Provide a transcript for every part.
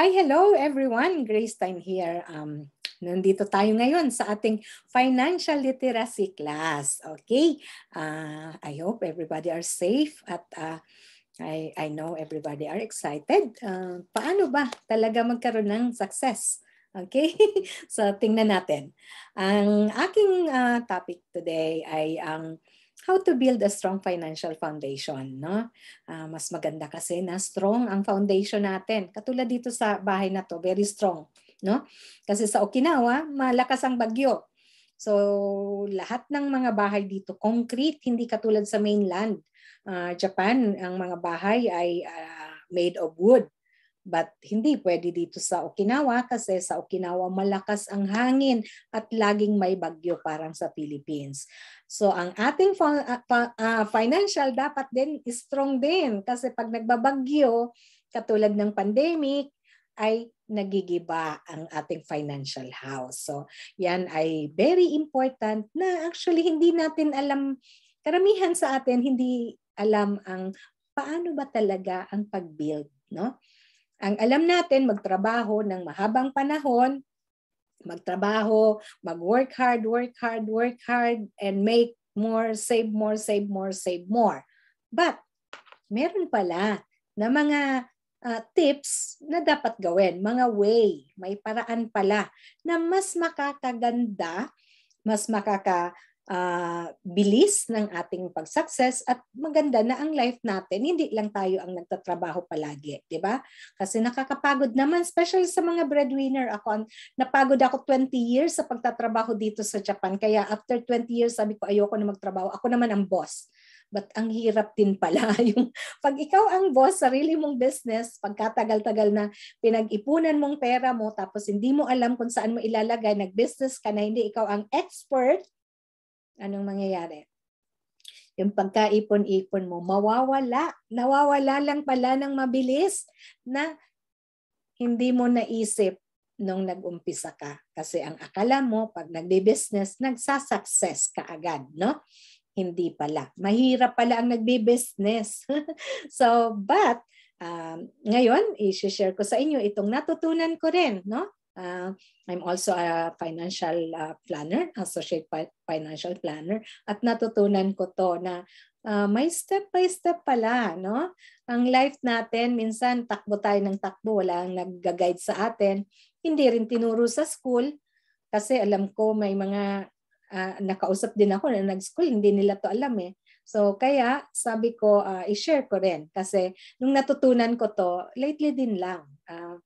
Hi, hello everyone. Grace Time here. Um, nandito tayo ngayon sa ating financial literacy class. Okay? Uh, I hope everybody are safe at uh, I, I know everybody are excited. Uh, paano ba talaga magkaroon ng success? Okay? so tingnan natin. Ang aking uh, topic today ay ang how to build a strong financial foundation. No? Uh, mas maganda kasi na strong ang foundation natin. Katulad dito sa bahay na to, very strong. No? Kasi sa Okinawa, malakas ang bagyo. So lahat ng mga bahay dito, concrete, hindi katulad sa mainland. Uh, Japan, ang mga bahay ay uh, made of wood. But hindi pwede dito sa Okinawa kasi sa Okinawa malakas ang hangin at laging may bagyo parang sa Philippines. So ang ating uh, financial dapat din strong din kasi pag nagbabagyo katulad ng pandemic ay nagigiba ang ating financial house. So yan ay very important na actually hindi natin alam karamihan sa atin hindi alam ang paano ba talaga ang pag-build, no? Ang alam natin, magtrabaho ng mahabang panahon, magtrabaho, mag-work hard, work hard, work hard, and make more, save more, save more, save more. But, meron pala na mga uh, tips na dapat gawin, mga way, may paraan pala na mas makakaganda, mas makaka uh, bilis ng ating pag-success at maganda na ang life natin, hindi lang tayo ang nagtatrabaho palagi, di ba? Kasi nakakapagod naman, especially sa mga breadwinner. Ako, napagod ako 20 years sa pagtatrabaho dito sa Japan. Kaya after 20 years, sabi ko, ayoko na magtrabaho. Ako naman ang boss. But ang hirap din pala yung pag ikaw ang boss, sarili mong business, pagkatagal-tagal na pinag-ipunan mong pera mo, tapos hindi mo alam kung saan mo ilalagay, nag-business ka na, hindi ikaw ang expert, anong mangyayari? Yung pagkaipon-ipon mo, mawawala. Nawawala lang pala ng mabilis na hindi mo naisip nung nag-umpisa ka. Kasi ang akala mo, pag nagbe-business, nagsasucess ka agad, no? Hindi pala. Mahirap pala ang nagbe-business. so, but, um, ngayon, i-share ko sa inyo itong natutunan ko rin, no? Uh, I'm also a financial uh, planner, associate financial planner, at natutunan ko to na uh, may step by step pala, no? Ang life natin, minsan takbo tayo ng takbo, wala ang nag-guide sa atin. Hindi rin tinuro sa school kasi alam ko may mga uh, nakausap din ako na nag-school, hindi nila to alam eh. So kaya sabi ko, uh, i-share ko rin kasi nung natutunan ko to, lately din lang. Uh,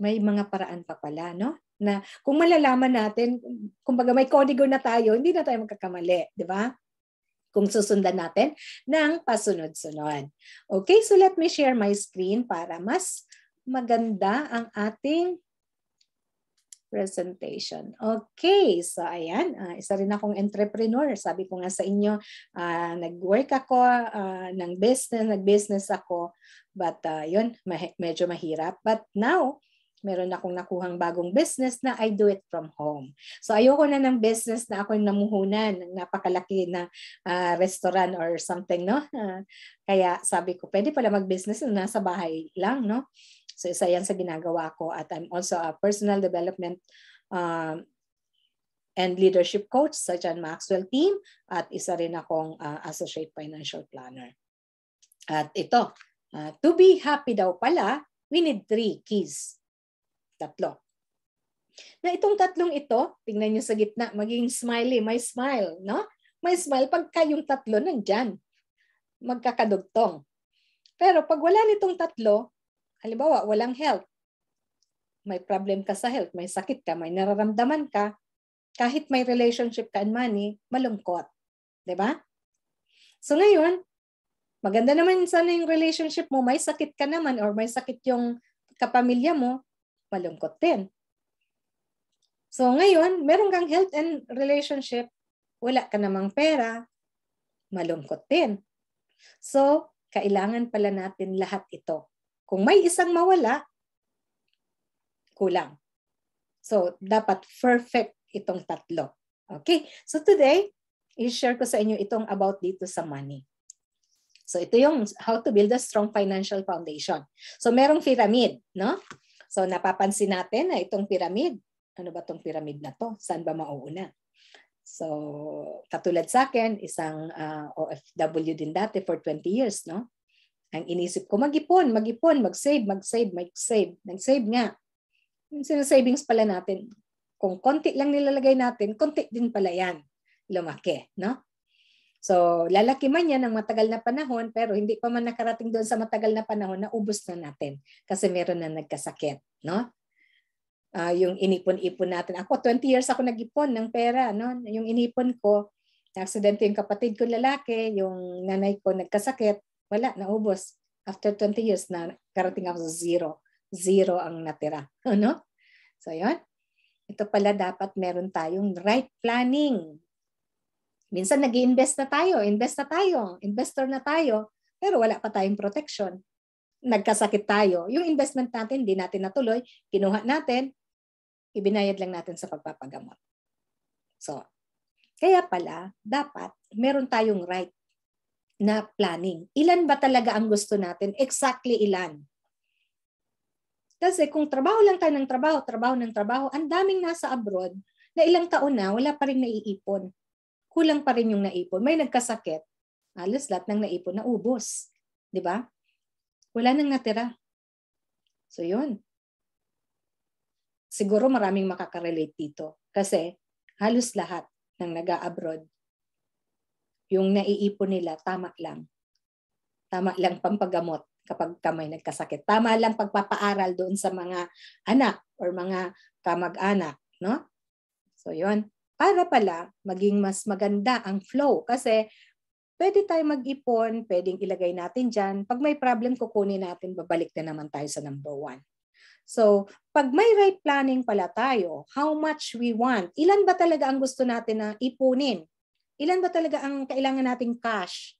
may mga paraan pa pala, no? Na kung malalaman natin, kumbaga may kodigo na tayo, hindi na tayo magkakamali, di ba? Kung susundan natin ng pasunod-sunod. Okay, so let me share my screen para mas maganda ang ating presentation. Okay, so ayan, uh, isa rin akong entrepreneur. Sabi ko nga sa inyo, uh, nag-work ako uh, ng business, nag-business ako, but uh, yun, ma- medyo mahirap. But now, meron akong nakuhang bagong business na I do it from home. So ayoko na ng business na ako namuhunan ng napakalaki na uh, restaurant or something, no? Uh, kaya sabi ko, pwede pala mag-business na nasa bahay lang, no? So isa yan sa ginagawa ko at I'm also a personal development um, and leadership coach sa John Maxwell team at isa rin akong uh, associate financial planner. At ito, uh, to be happy daw pala, we need three keys Tatlo. Na itong tatlong ito, tingnan nyo sa gitna, maging smiley, may smile, no? May smile pagka yung tatlo nandyan. Magkakadugtong. Pero pag wala nitong tatlo, halimbawa, walang health, may problem ka sa health, may sakit ka, may nararamdaman ka, kahit may relationship ka and money, malungkot. ba? Diba? So ngayon, maganda naman sana yung relationship mo, may sakit ka naman or may sakit yung kapamilya mo, malungkot din. So ngayon, meron kang health and relationship, wala ka namang pera, malungkot din. So, kailangan pala natin lahat ito. Kung may isang mawala, kulang. So, dapat perfect itong tatlo. Okay? So today, i-share ko sa inyo itong about dito sa money. So ito yung how to build a strong financial foundation. So merong pyramid, no? So napapansin natin na itong pyramid, ano ba tong pyramid na to? Saan ba mauuna? So katulad sa akin, isang uh, ah, OFW din dati for 20 years, no? Ang inisip ko, mag-ipon, mag-ipon, mag-save, mag-save, mag-save. Nag-save nga. Yung savings pala natin, kung konti lang nilalagay natin, konti din pala yan. Lumaki, no? So, lalaki man yan ng matagal na panahon, pero hindi pa man nakarating doon sa matagal na panahon na ubos na natin kasi meron na nagkasakit, no? Uh, yung inipon-ipon natin. Ako, 20 years ako nag-ipon ng pera, no? Yung inipon ko, aksidente yung kapatid ko lalaki, yung nanay ko nagkasakit, wala, naubos. After 20 years na karating ako sa zero. Zero ang natira. Ano? So, yun. Ito pala dapat meron tayong right planning Minsan nag invest na tayo, invest na tayo, investor na tayo, pero wala pa tayong protection. Nagkasakit tayo. Yung investment natin, hindi natin natuloy, kinuha natin, ibinayad lang natin sa pagpapagamot. So, kaya pala, dapat meron tayong right na planning. Ilan ba talaga ang gusto natin? Exactly ilan. Kasi kung trabaho lang tayo ng trabaho, trabaho ng trabaho, ang daming nasa abroad na ilang taon na wala pa rin naiipon kulang pa rin yung naipon. May nagkasakit, halos lahat ng naipon na ubos. Di ba? Wala nang natira. So yun. Siguro maraming makakarelate dito. Kasi halos lahat ng nag-abroad, yung naiipon nila, tama lang. Tama lang pampagamot kapag kamay nagkasakit. Tama lang pagpapaaral doon sa mga anak or mga kamag-anak. No? So yun para pala maging mas maganda ang flow. Kasi pwede tayo mag-ipon, pwedeng ilagay natin dyan. Pag may problem, kukunin natin, babalik na naman tayo sa number one. So, pag may right planning pala tayo, how much we want, ilan ba talaga ang gusto natin na ipunin? Ilan ba talaga ang kailangan nating cash?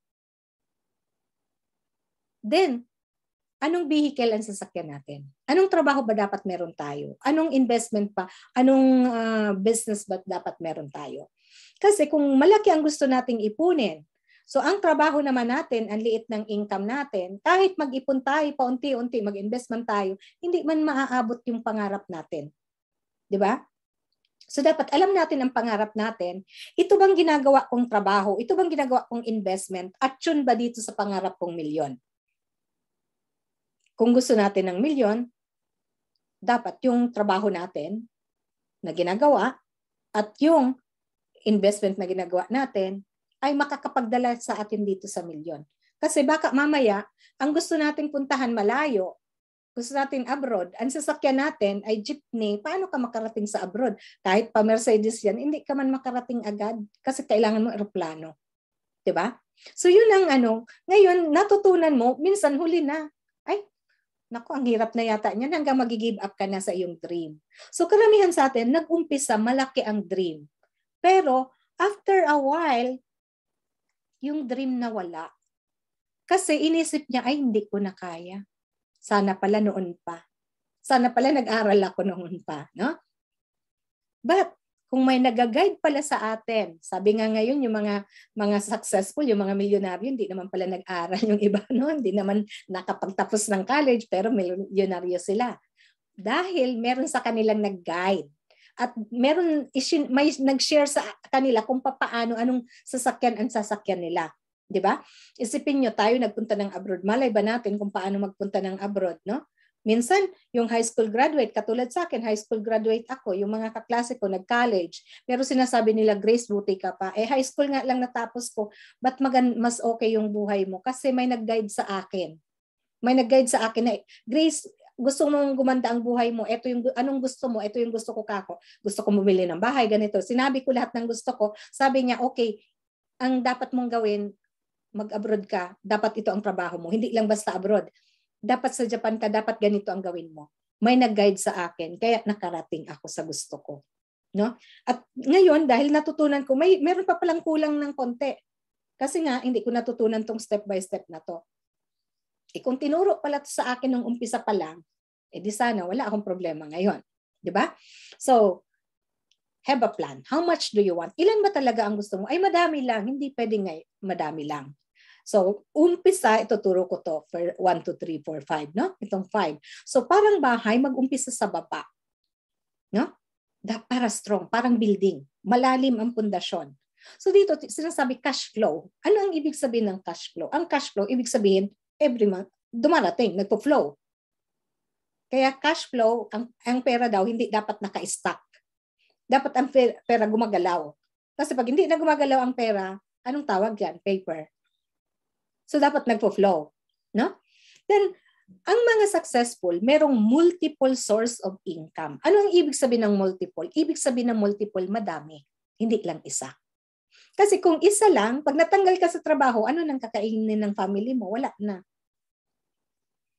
Then, anong vehicle ang sasakyan natin? Anong trabaho ba dapat meron tayo? Anong investment pa? Anong uh, business ba dapat meron tayo? Kasi kung malaki ang gusto nating ipunin, so ang trabaho naman natin, ang liit ng income natin, kahit mag-ipon tayo, paunti-unti, mag-investment tayo, hindi man maaabot yung pangarap natin. Di ba? So dapat alam natin ang pangarap natin. Ito bang ginagawa kong trabaho? Ito bang ginagawa kong investment? At yun ba dito sa pangarap kong milyon? Kung gusto natin ng milyon, dapat yung trabaho natin na ginagawa at yung investment na ginagawa natin ay makakapagdala sa atin dito sa milyon. Kasi baka mamaya, ang gusto nating puntahan malayo, gusto natin abroad, ang sasakyan natin ay jeepney, paano ka makarating sa abroad? Kahit pa Mercedes yan, hindi ka man makarating agad kasi kailangan mo eroplano. 'Di ba? So yun ang ano, ngayon natutunan mo, minsan huli na. Ay, Naku, ang hirap na yata niyan hanggang mag-give up ka na sa iyong dream. So karamihan sa atin, nag-umpisa, malaki ang dream. Pero after a while, yung dream na wala. Kasi inisip niya, ay hindi ko na kaya. Sana pala noon pa. Sana pala nag-aral ako noon pa. No? But kung may nag-guide pala sa atin. Sabi nga ngayon yung mga mga successful, yung mga milyonaryo, hindi naman pala nag-aral yung iba noon, hindi naman nakapagtapos ng college pero milyonaryo sila. Dahil meron sa kanilang nag-guide. At meron may nag-share sa kanila kung paano anong sasakyan ang sasakyan nila. 'Di ba? Isipin niyo tayo nagpunta ng abroad. Malay ba natin kung paano magpunta ng abroad, no? Minsan, yung high school graduate, katulad sa akin, high school graduate ako, yung mga kaklase ko, nag-college, pero sinasabi nila, Grace, buti ka pa. Eh, high school nga lang natapos ko, but magan mas okay yung buhay mo? Kasi may nag-guide sa akin. May nag-guide sa akin na, Grace, gusto mong gumanda ang buhay mo, ito yung anong gusto mo, ito yung gusto ko kako. Gusto ko bumili ng bahay, ganito. Sinabi ko lahat ng gusto ko. Sabi niya, okay, ang dapat mong gawin, mag-abroad ka, dapat ito ang trabaho mo. Hindi lang basta abroad dapat sa Japan ka, dapat ganito ang gawin mo. May nag-guide sa akin, kaya nakarating ako sa gusto ko. No? At ngayon, dahil natutunan ko, may meron pa palang kulang ng konti. Kasi nga, hindi ko natutunan tong step by step na to. E kung tinuro pala to sa akin nung umpisa pa lang, eh di sana wala akong problema ngayon. Ba? So, have a plan. How much do you want? Ilan ba talaga ang gusto mo? Ay, madami lang. Hindi pwedeng ngay, madami lang. So, umpisa, ituturo ko to for 1, 2, 3, 4, 5, no? Itong 5. So, parang bahay, mag-umpisa sa baba. No? Da, para strong, parang building. Malalim ang pundasyon. So, dito, sinasabi cash flow. Ano ang ibig sabihin ng cash flow? Ang cash flow, ibig sabihin, every month, dumarating, nagpo-flow. Kaya cash flow, ang, ang pera daw, hindi dapat naka-stack. Dapat ang pera gumagalaw. Kasi pag hindi na gumagalaw ang pera, anong tawag yan? Paper. So dapat nagpo-flow, no? Then ang mga successful, merong multiple source of income. Ano ang ibig sabihin ng multiple? Ibig sabihin ng multiple, madami. Hindi lang isa. Kasi kung isa lang, pag natanggal ka sa trabaho, ano nang kakainin ng family mo? Wala na.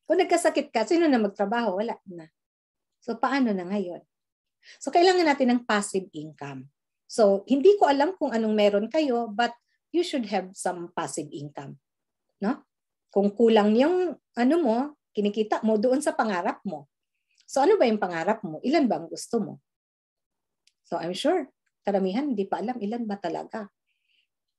Kung nagkasakit ka, sino na magtrabaho? Wala na. So paano na ngayon? So kailangan natin ng passive income. So hindi ko alam kung anong meron kayo, but you should have some passive income no? Kung kulang yung ano mo, kinikita mo doon sa pangarap mo. So ano ba yung pangarap mo? Ilan ba ang gusto mo? So I'm sure, karamihan hindi pa alam ilan ba talaga.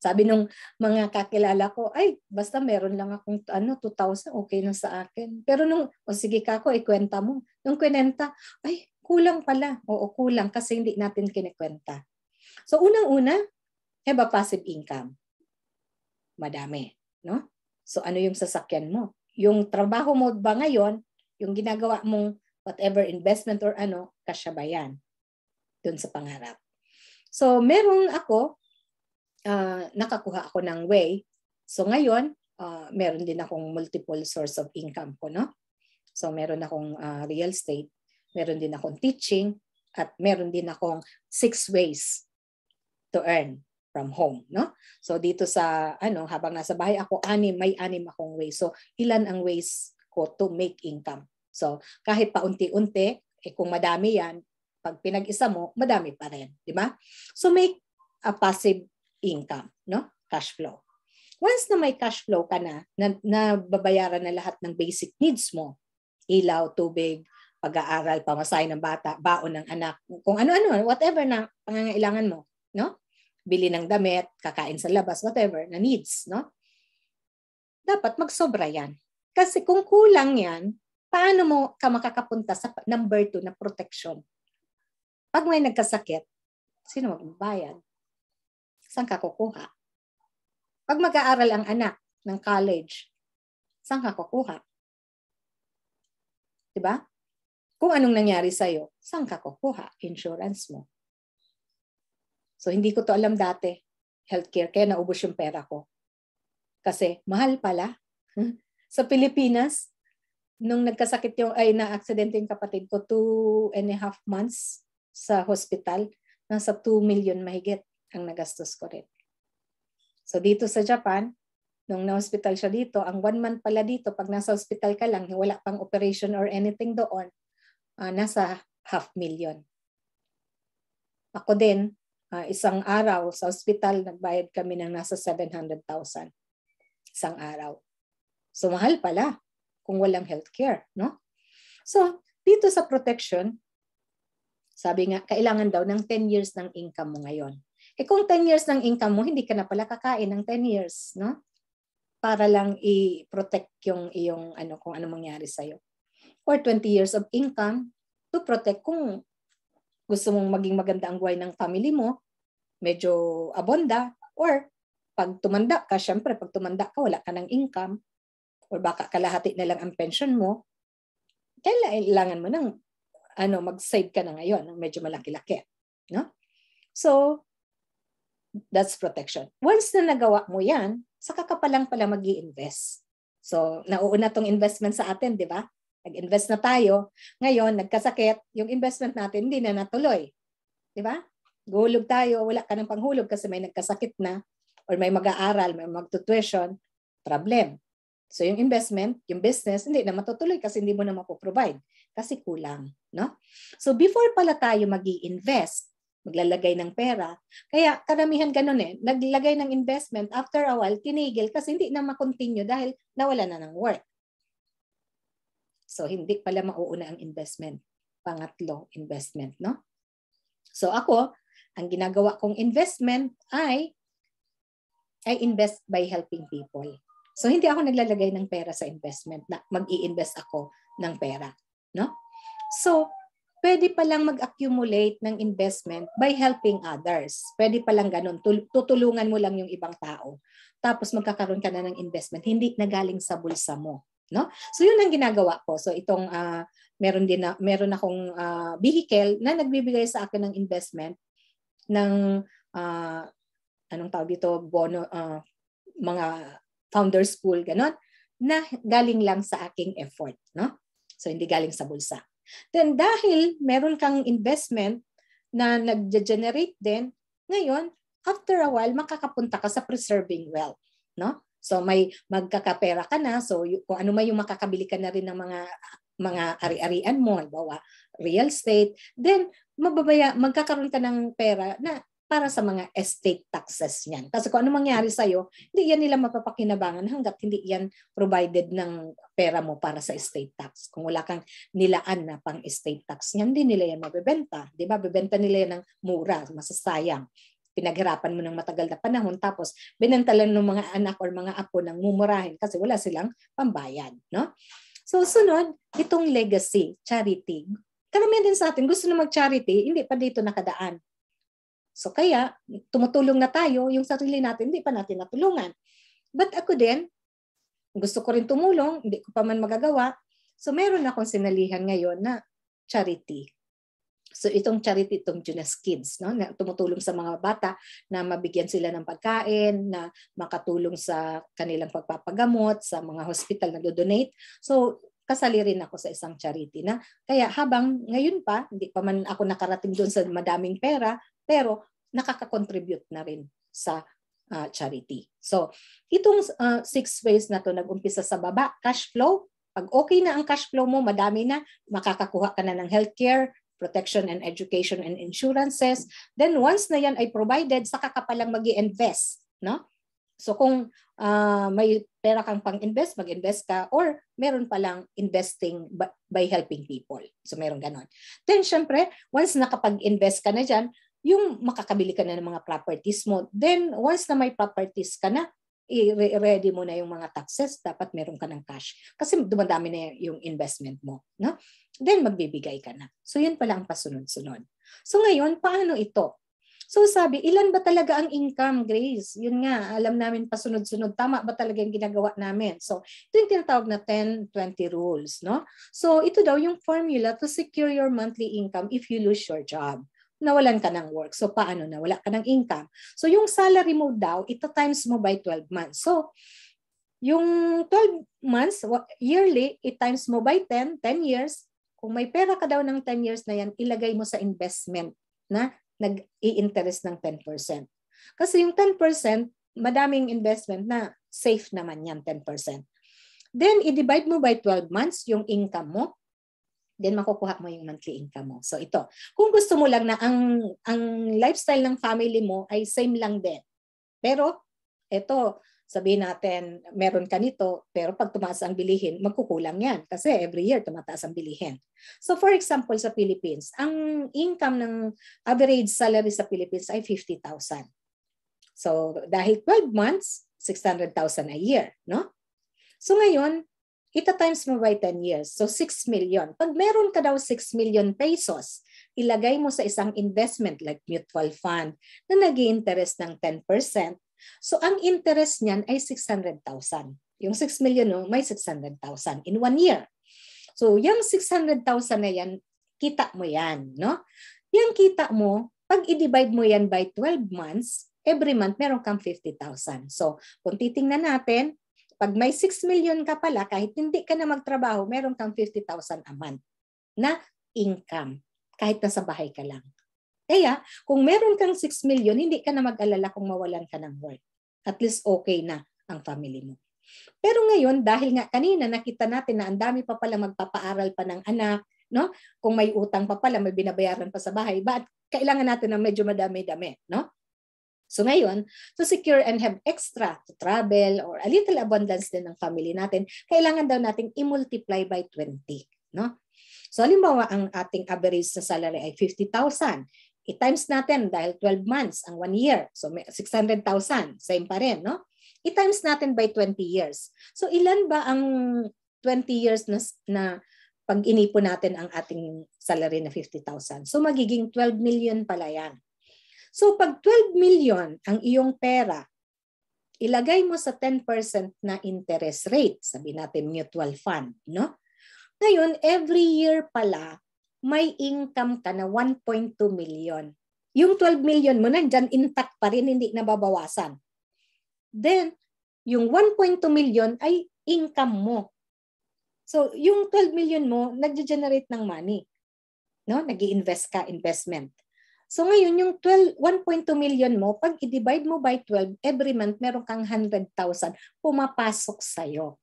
Sabi nung mga kakilala ko, ay, basta meron lang akong ano, 2,000, okay na sa akin. Pero nung, o oh, sige ka ko, ikwenta mo. Nung kwenta, ay, kulang pala. Oo, kulang kasi hindi natin kinikwenta. So unang-una, have a passive income. Madami, no? So ano yung sasakyan mo? Yung trabaho mo ba ngayon, yung ginagawa mong whatever investment or ano, kasya ba yan? Doon sa pangarap. So meron ako, uh, nakakuha ako ng way. So ngayon, uh, meron din akong multiple source of income ko, no? So meron akong uh, real estate, meron din akong teaching, at meron din akong six ways to earn from home, no? So dito sa ano, habang nasa bahay ako, anim, may anim akong ways. So ilan ang ways ko to make income? So kahit paunti-unti, eh kung madami 'yan, pag pinag-isa mo, madami pa rin, di ba? So make a passive income, no? Cash flow. Once na may cash flow ka na, na, na babayaran na lahat ng basic needs mo, ilaw, tubig, pag-aaral, pamasahe ng bata, baon ng anak, kung ano-ano, whatever na pangangailangan mo, no? Bili ng damit, kakain sa labas, whatever, na needs, no? Dapat magsobra yan. Kasi kung kulang yan, paano mo ka makakapunta sa number two na protection? Pag may nagkasakit, sino magbabayad? Saan ka kukuha? Pag mag-aaral ang anak ng college, saan ka kukuha? Diba? Kung anong nangyari sa'yo, saan ka kukuha? Insurance mo. So hindi ko to alam dati, healthcare, kaya naubos yung pera ko. Kasi mahal pala. Sa Pilipinas, nung nagkasakit yung, ay na-aksidente yung kapatid ko, two and a half months sa hospital, nasa 2 million mahigit ang nagastos ko rin. So dito sa Japan, nung na-hospital siya dito, ang one month pala dito, pag nasa hospital ka lang, wala pang operation or anything doon, uh, nasa half million. Ako din, uh, isang araw sa ospital, nagbayad kami ng nasa 700,000 isang araw. So mahal pala kung walang healthcare, no? So, dito sa protection, sabi nga, kailangan daw ng 10 years ng income mo ngayon. Eh kung 10 years ng income mo, hindi ka na pala kakain ng 10 years, no? Para lang i-protect yung iyong ano kung ano mangyari sa iyo. Or 20 years of income to protect kung gusto mong maging maganda ang buhay ng family mo, medyo abonda, or pag tumanda ka, syempre pag tumanda ka, wala ka ng income, or baka kalahati na lang ang pension mo, kailangan mo ng ano, mag-save ka na ngayon ng medyo malaki-laki. No? So, that's protection. Once na nagawa mo yan, saka ka pa lang pala mag invest So, nauuna tong investment sa atin, di ba? Nag-invest na tayo. Ngayon, nagkasakit, yung investment natin hindi na natuloy. Di ba? Guhulog tayo, wala ka ng panghulog kasi may nagkasakit na or may mag-aaral, may magtutuition, problem. So yung investment, yung business, hindi na matutuloy kasi hindi mo na mapoprovide kasi kulang. No? So before pala tayo mag invest maglalagay ng pera. Kaya karamihan ganun eh, naglagay ng investment, after a while, tinigil kasi hindi na makontinue dahil nawala na ng work. So hindi pala mauuna ang investment. Pangatlo, investment, no? So ako, ang ginagawa kong investment ay I invest by helping people. So hindi ako naglalagay ng pera sa investment na mag-i-invest ako ng pera, no? So pwede pa lang mag-accumulate ng investment by helping others. Pwede pa lang ganun. Tutulungan mo lang yung ibang tao. Tapos magkakaroon ka na ng investment. Hindi na galing sa bulsa mo. No? So yun ang ginagawa ko. So itong uh, meron din na meron akong uh, vehicle na nagbibigay sa akin ng investment ng uh, anong tawag dito bono uh, mga founder school ganon na galing lang sa aking effort, no? So hindi galing sa bulsa. Then dahil meron kang investment na nag-generate din, ngayon, after a while, makakapunta ka sa preserving wealth. No? So may magkakapera ka na, so y- kung ano man yung makakabili ka na rin ng mga mga ari-arian mo, halimbawa real estate, then mababaya, magkakaroon ka ng pera na para sa mga estate taxes niyan. Kasi kung ano mangyari sa iyo, hindi yan nila mapapakinabangan hanggat hindi yan provided ng pera mo para sa estate tax. Kung wala kang nilaan na pang estate tax niyan, hindi nila yan mabebenta. Di ba? Bebenta nila yan ng mura, masasayang pinaghirapan mo ng matagal na panahon tapos binenta lang ng mga anak or mga apo ng mumurahin kasi wala silang pambayad, no? So sunod, itong legacy, charity. Karamihan din sa atin gusto na mag-charity, hindi pa dito nakadaan. So kaya, tumutulong na tayo, yung sarili natin, hindi pa natin natulungan. But ako din, gusto ko rin tumulong, hindi ko pa man magagawa. So meron akong sinalihan ngayon na charity. So itong charity, itong Jonas Kids, no? na tumutulong sa mga bata na mabigyan sila ng pagkain, na makatulong sa kanilang pagpapagamot, sa mga hospital na do-donate. So kasali rin ako sa isang charity na kaya habang ngayon pa, hindi pa man ako nakarating doon sa madaming pera, pero nakaka-contribute na rin sa uh, charity. So, itong uh, six ways na to nag-umpisa sa baba, cash flow. Pag okay na ang cash flow mo, madami na, makakakuha ka na ng healthcare, protection and education and insurances. Then once na yan ay provided, saka ka palang mag invest no? So kung uh, may pera kang pang-invest, mag-invest ka or meron pa lang investing by helping people. So meron ganon. Then syempre, once nakapag-invest ka na dyan, yung makakabili ka na ng mga properties mo. Then, once na may properties ka na, i-ready mo na yung mga taxes, dapat meron ka ng cash. Kasi dumadami na yung investment mo. No? Then, magbibigay ka na. So, yun pala ang pasunod-sunod. So, ngayon, paano ito? So, sabi, ilan ba talaga ang income, Grace? Yun nga, alam namin pasunod-sunod. Tama ba talaga yung ginagawa namin? So, ito yung tinatawag na 10-20 rules. No? So, ito daw yung formula to secure your monthly income if you lose your job nawalan ka ng work. So paano na? Wala ka ng income. So yung salary mo daw, ito times mo by 12 months. So yung 12 months, yearly, it times mo by 10, 10 years. Kung may pera ka daw ng 10 years na yan, ilagay mo sa investment na nag-i-interest ng 10%. Kasi yung 10%, madaming investment na safe naman yan, 10%. Then, i-divide mo by 12 months yung income mo then makukuha mo yung monthly income mo. So ito, kung gusto mo lang na ang ang lifestyle ng family mo ay same lang din. Pero ito, sabihin natin, meron ka nito, pero pag tumaas ang bilihin, magkukulang yan kasi every year tumataas ang bilihin. So for example, sa Philippines, ang income ng average salary sa Philippines ay 50,000. So dahil 12 months, 600,000 a year, no? So ngayon, ita times mo by 10 years. So 6 million. Pag meron ka daw 6 million pesos, ilagay mo sa isang investment like mutual fund na nag interest ng 10%. So ang interest niyan ay 600,000. Yung 6 million no, may 600,000 in one year. So yung 600,000 na yan, kita mo yan. No? Yung kita mo, pag i-divide mo yan by 12 months, every month meron kang 50,000. So kung titingnan natin, pag may 6 million ka pala, kahit hindi ka na magtrabaho, meron kang 50,000 a month na income kahit nasa bahay ka lang. Kaya, kung meron kang 6 million, hindi ka na mag-alala kung mawalan ka ng work. At least okay na ang family mo. Pero ngayon, dahil nga kanina nakita natin na ang dami pa pala magpapaaral pa ng anak, no? Kung may utang pa pala, may binabayaran pa sa bahay, bakit kailangan natin ng medyo madami-dami, no? So ngayon, to secure and have extra to travel or a little abundance din ng family natin, kailangan daw nating i-multiply by 20. No? So halimbawa, ang ating average sa salary ay 50,000. I-times natin dahil 12 months ang 1 year. So 600,000, same pa rin. No? i-times natin by 20 years. So ilan ba ang 20 years na, na pag inipon natin ang ating salary na 50,000? So magiging 12 million pala yan. So pag 12 million ang iyong pera, ilagay mo sa 10% na interest rate, sabi natin mutual fund, no? Ngayon, every year pala, may income ka na 1.2 million. Yung 12 million mo nandyan intact pa rin, hindi nababawasan. Then, yung 1.2 million ay income mo. So, yung 12 million mo, nag-generate ng money. No? nag invest ka, investment. So ngayon, yung 12, 1.2 million mo, pag i-divide mo by 12, every month, meron kang 100,000 pumapasok sa'yo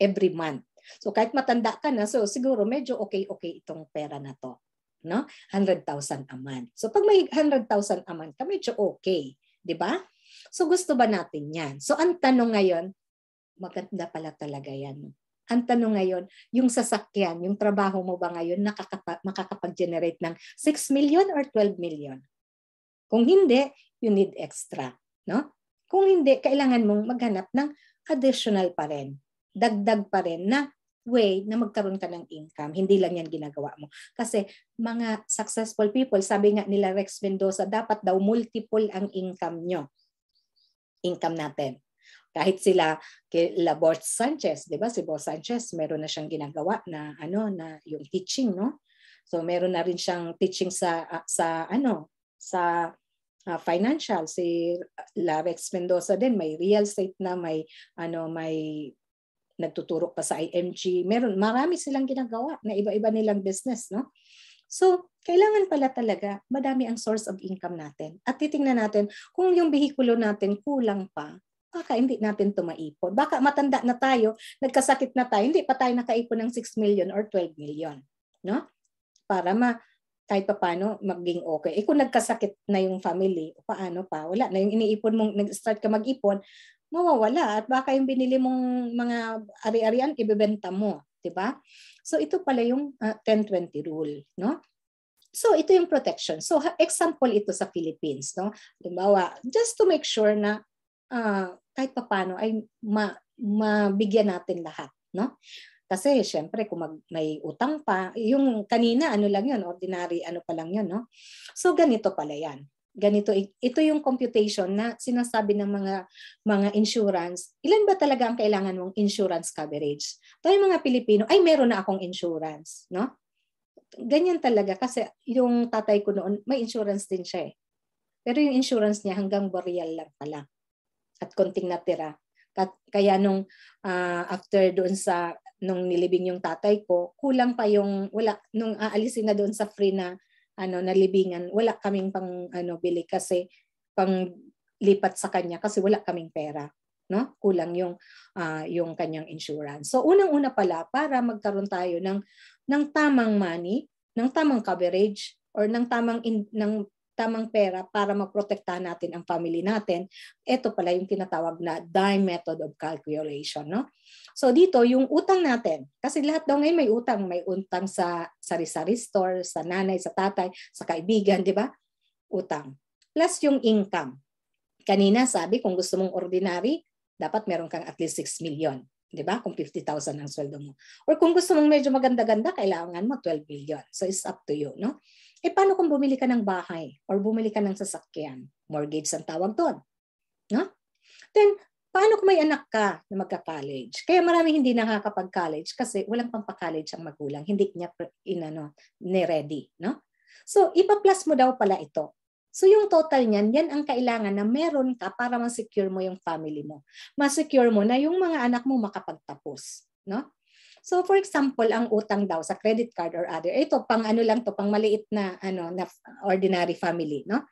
every month. So kahit matanda ka na, so siguro medyo okay-okay itong pera na to. No? 100,000 a month. So pag may 100,000 a month ka, medyo okay. Di ba? So gusto ba natin yan? So ang tanong ngayon, maganda pala talaga yan. Ang tanong ngayon, yung sasakyan, yung trabaho mo ba ngayon nakakapa- makakapag-generate ng 6 million or 12 million? Kung hindi, you need extra. No? Kung hindi, kailangan mong maghanap ng additional pa rin. Dagdag pa rin na way na magkaroon ka ng income. Hindi lang yan ginagawa mo. Kasi mga successful people, sabi nga nila Rex Mendoza, dapat daw multiple ang income nyo. Income natin. Kahit sila kila Boss Sanchez, 'di ba? Si Boss Sanchez, meron na siyang ginagawa na ano na yung teaching, no? So meron na rin siyang teaching sa uh, sa ano, sa uh, financial si Larex Mendoza din may real estate na may ano may nagtuturo pa sa IMG. Meron marami silang ginagawa na iba-iba nilang business, no? So, kailangan pala talaga madami ang source of income natin. At titingnan natin kung yung behikulo natin kulang pa, baka hindi natin tumaipon. Baka matanda na tayo, nagkasakit na tayo, hindi pa tayo nakaipon ng 6 million or 12 million. No? Para ma kahit pa paano maging okay. Eh kung nagkasakit na yung family, paano pa? Wala na yung iniipon mong nag-start ka mag-ipon, mawawala at baka yung binili mong mga ari-arian ibebenta mo, 'di ba? So ito pala yung uh, ah, 10-20 rule, no? So ito yung protection. So example ito sa Philippines, no? Halimbawa, just to make sure na uh, kahit paano ay ma, mabigyan natin lahat, no? Kasi syempre kung mag, may utang pa, yung kanina ano lang yun, ordinary ano pa lang yun, no? So ganito pala yan. Ganito ito yung computation na sinasabi ng mga mga insurance. Ilan ba talaga ang kailangan mong insurance coverage? Tayo mga Pilipino, ay meron na akong insurance, no? Ganyan talaga kasi yung tatay ko noon, may insurance din siya eh. Pero yung insurance niya hanggang burial lang pala at konting natira. Kaya nung uh, after doon sa nung nilibing yung tatay ko, kulang pa yung wala nung aalisin na doon sa free na ano na libingan, wala kaming pang ano bili kasi pang lipat sa kanya kasi wala kaming pera, no? Kulang yung uh, yung kanyang insurance. So unang-una pala para magkaroon tayo ng ng tamang money, ng tamang coverage or ng tamang in, ng tamang pera para maprotektahan natin ang family natin, ito pala yung tinatawag na dime method of calculation. No? So dito, yung utang natin, kasi lahat daw ngayon may utang. May utang sa sari-sari store, sa nanay, sa tatay, sa kaibigan, di ba? Utang. Plus yung income. Kanina sabi, kung gusto mong ordinary, dapat meron kang at least 6 million. Di ba? Kung 50,000 ang sweldo mo. Or kung gusto mong medyo maganda-ganda, kailangan mo 12 million. So it's up to you. No? Eh paano kung bumili ka ng bahay or bumili ka ng sasakyan? Mortgage ang tawag doon. No? Then, paano kung may anak ka na magka-college? Kaya marami hindi nakakapag-college kasi walang pampakollege ang magulang. Hindi niya inano, ni-ready. No? So, ipa-plus mo daw pala ito. So yung total niyan, yan ang kailangan na meron ka para ma-secure mo yung family mo. Ma-secure mo na yung mga anak mo makapagtapos. No? So for example, ang utang daw sa credit card or other, ito pang ano lang to, pang maliit na ano na ordinary family, no?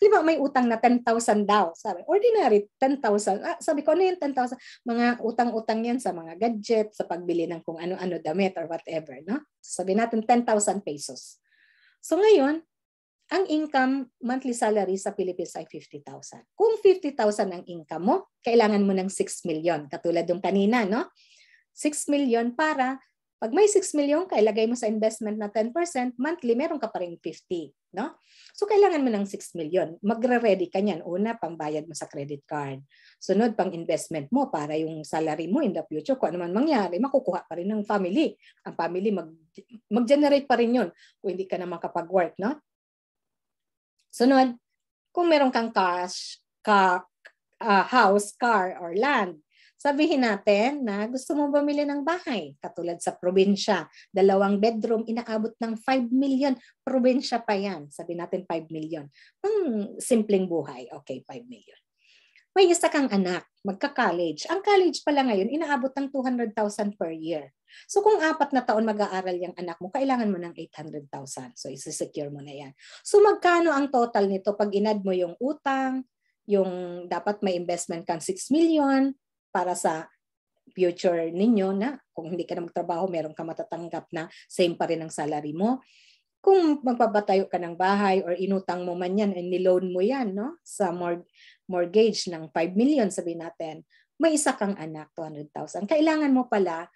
Halimbawa may utang na 10,000 daw. Sabi, ordinary 10,000. Ah, sabi ko, ano yung 10,000? Mga utang-utang yan sa mga gadget, sa pagbili ng kung ano-ano damit or whatever, no? Sabi natin 10,000 pesos. So ngayon, ang income, monthly salary sa Philippines ay 50,000. Kung 50,000 ang income mo, kailangan mo ng 6 million. Katulad yung kanina, no? 6 million para Pag may 6 million ka, ilagay mo sa investment na 10%, monthly, meron ka pa rin 50. No? So, kailangan mo ng 6 million. Magre-ready ka niyan. Una, pambayad mo sa credit card. Sunod, pang investment mo para yung salary mo in the future, kung ano man mangyari, makukuha pa rin ng family. Ang family, mag, mag-generate pa rin yun kung hindi ka na makapag-work. No? Sunod, kung meron kang cash, ka, uh, house, car, or land, Sabihin natin na gusto mo bumili ng bahay, katulad sa probinsya, dalawang bedroom, inaabot ng 5 million. Probinsya pa yan. Sabi natin 5 million. Hmm, simpleng buhay. Okay, 5 million. May isa kang anak, magka-college. Ang college pala ngayon, inaabot ng 200,000 per year. So kung apat na taon mag-aaral yung anak mo, kailangan mo ng 800,000. So isi-secure mo na yan. So magkano ang total nito pag inad mo yung utang, yung dapat may investment kang 6 million, para sa future ninyo na kung hindi ka na magtrabaho, meron ka matatanggap na same pa rin ang salary mo. Kung magpapatayo ka ng bahay or inutang mo man yan and niloan mo yan no, sa mortgage ng 5 million, sabi natin, may isa kang anak, 200,000. Kailangan mo pala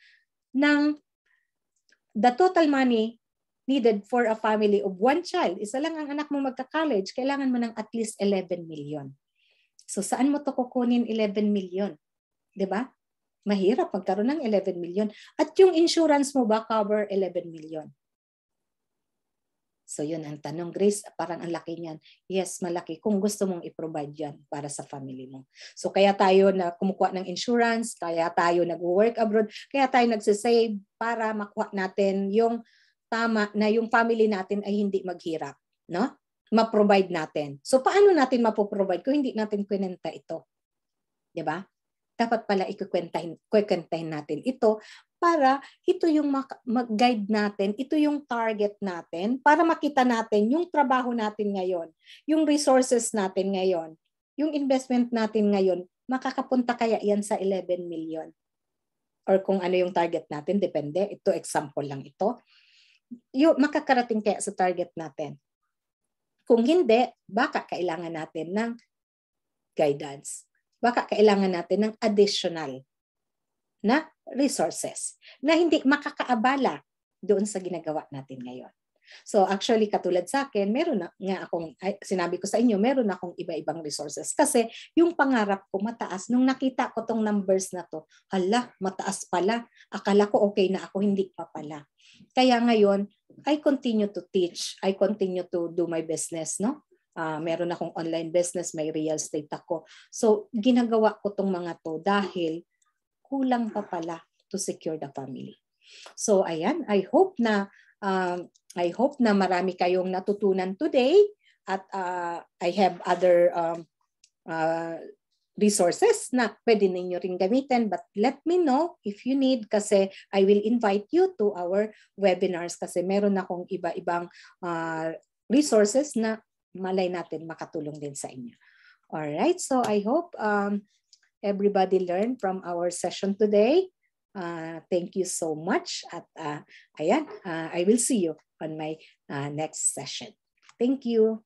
ng the total money needed for a family of one child. Isa lang ang anak mo magka-college, kailangan mo ng at least 11 million. So saan mo to kukunin 11 million? 'Di ba? Mahirap magkaroon ng 11 million. At yung insurance mo ba cover 11 million? So yun ang tanong, Grace, parang ang laki niyan. Yes, malaki kung gusto mong i-provide yan para sa family mo. So kaya tayo na kumukuha ng insurance, kaya tayo nag-work abroad, kaya tayo nagsisave para makuha natin yung tama na yung family natin ay hindi maghirap. No? Ma-provide natin. So paano natin mapoprovide kung hindi natin kwenta ito? 'Di ba? Dapat pala ikukwentahin, kukwentahin natin ito para ito yung mag-guide natin, ito yung target natin para makita natin yung trabaho natin ngayon, yung resources natin ngayon, yung investment natin ngayon, makakapunta kaya yan sa 11 million? Or kung ano yung target natin, depende. Ito, example lang ito. Yung, makakarating kaya sa target natin. Kung hindi, baka kailangan natin ng guidance baka kailangan natin ng additional na resources na hindi makakaabala doon sa ginagawa natin ngayon. So actually katulad sa akin, meron na nga akong ay, sinabi ko sa inyo, meron akong iba-ibang resources kasi yung pangarap ko mataas nung nakita ko tong numbers na to. Hala, mataas pala. Akala ko okay na ako, hindi pa pala. Kaya ngayon, I continue to teach, I continue to do my business, no? Uh, meron akong online business, may real estate ako. So, ginagawa ko tong mga to dahil kulang pa pala to secure the family. So, ayan, I hope na um, I hope na marami kayong natutunan today at uh, I have other um, uh, resources na pwede ninyo rin gamitin but let me know if you need kasi I will invite you to our webinars kasi meron akong iba-ibang uh, resources na malay natin makatulong din sa inyo. All right, so I hope um, everybody learned from our session today. Uh, thank you so much at uh, ayan, uh, I will see you on my uh, next session. Thank you.